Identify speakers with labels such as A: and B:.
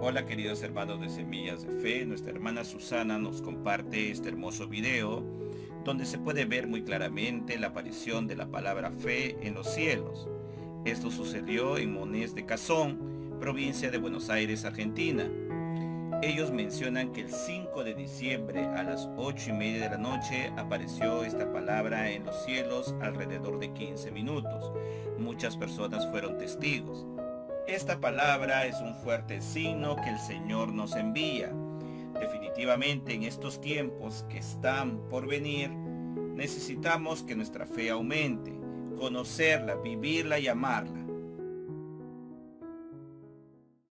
A: Hola queridos hermanos de Semillas de Fe, nuestra hermana Susana nos comparte este hermoso video donde se puede ver muy claramente la aparición de la palabra fe en los cielos. Esto sucedió en Monés de Cazón, provincia de Buenos Aires, Argentina. Ellos mencionan que el 5 de diciembre a las 8 y media de la noche apareció esta palabra en los cielos alrededor de 15 minutos. Muchas personas fueron testigos. Esta palabra es un fuerte signo que el Señor nos envía. Definitivamente en estos tiempos que están por venir, necesitamos que nuestra fe aumente, conocerla, vivirla y amarla.